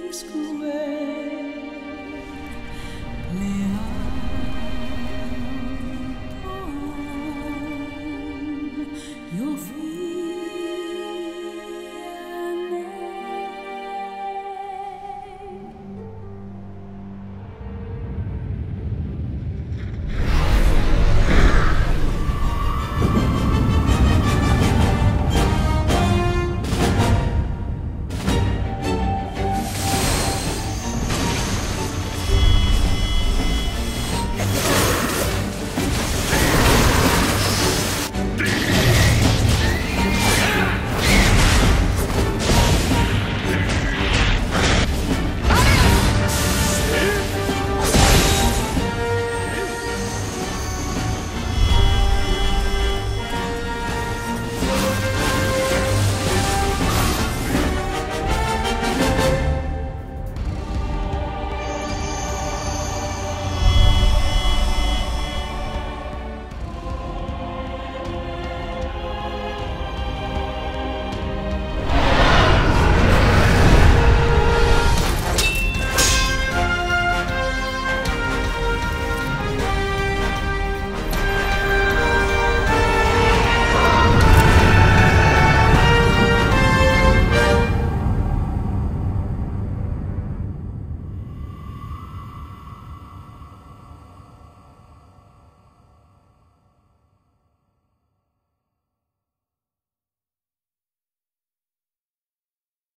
Sorrisco